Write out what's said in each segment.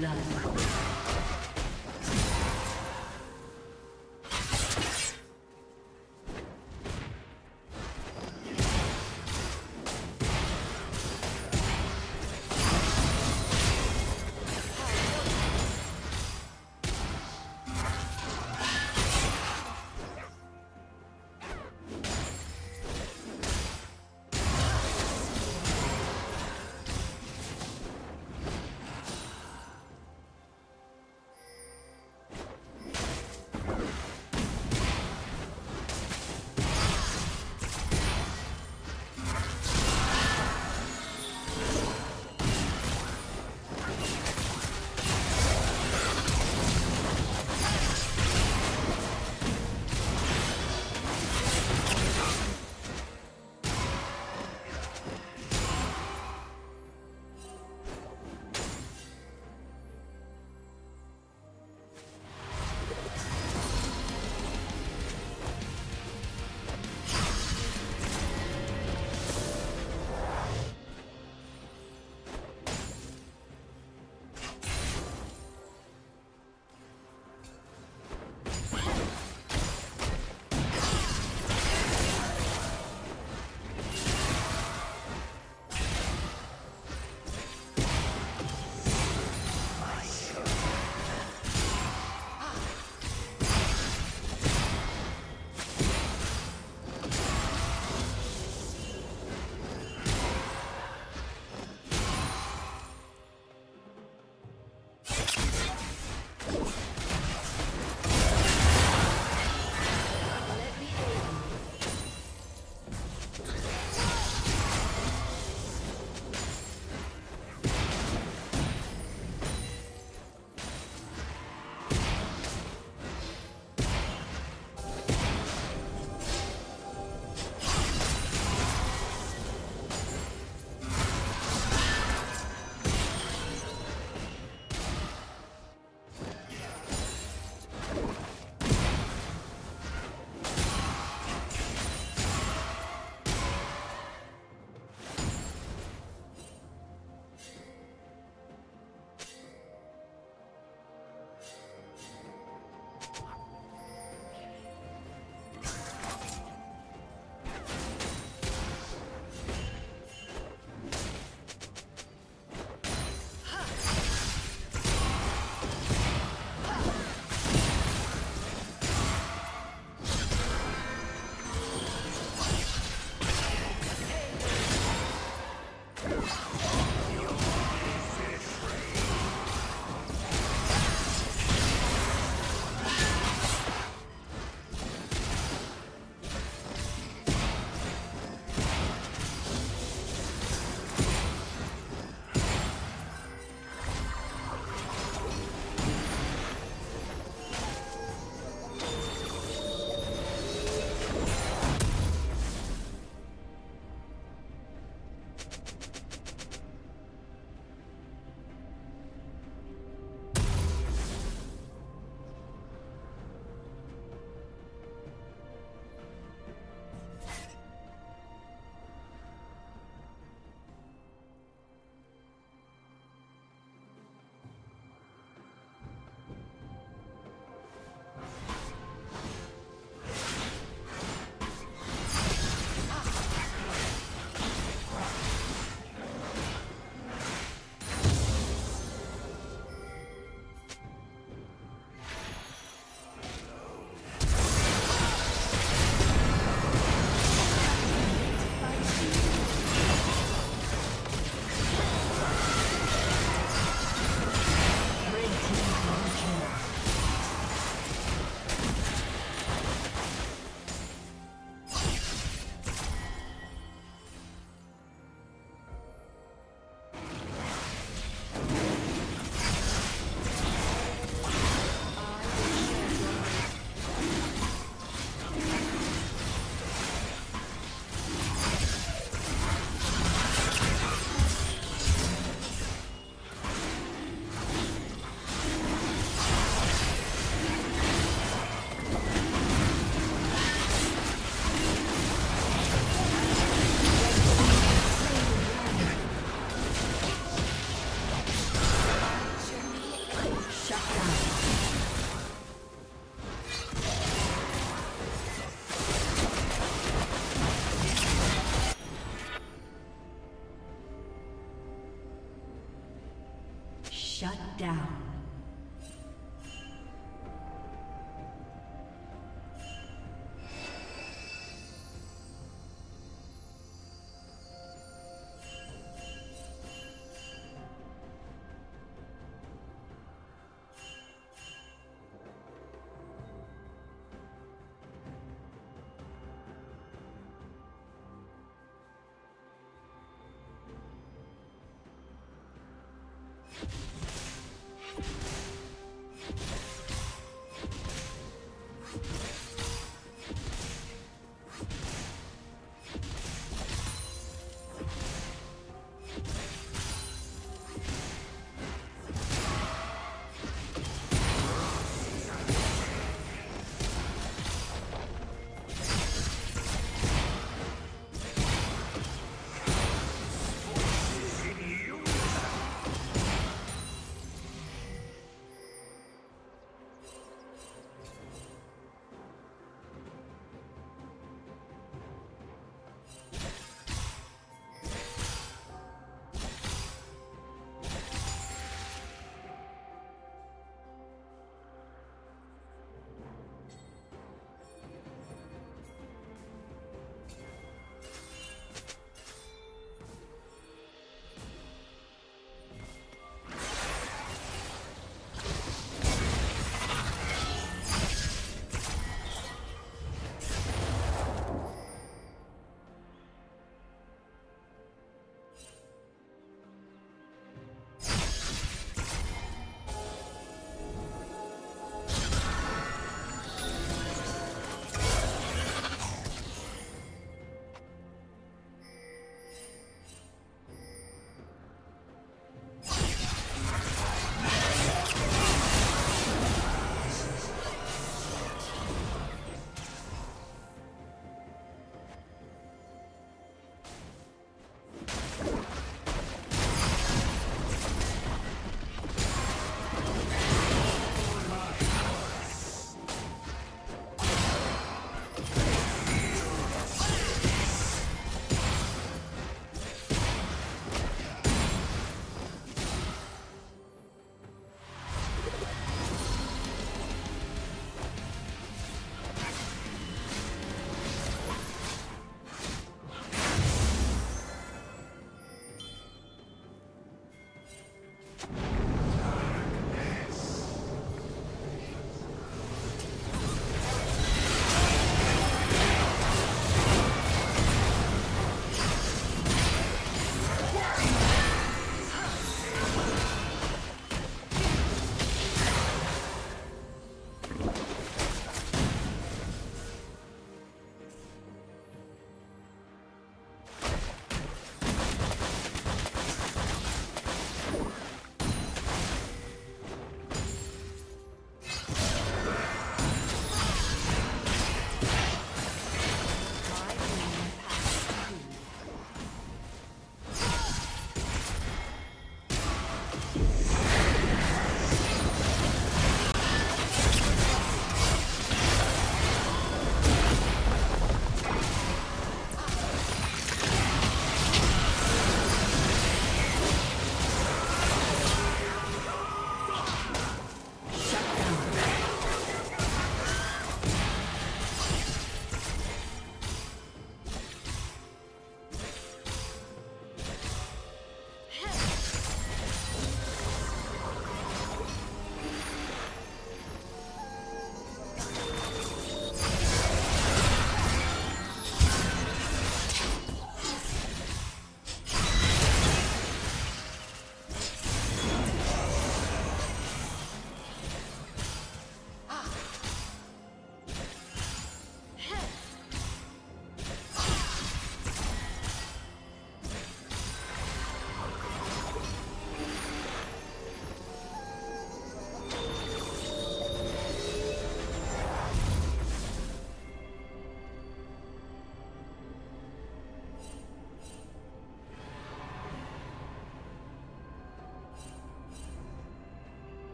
Blood.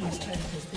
Team's turret has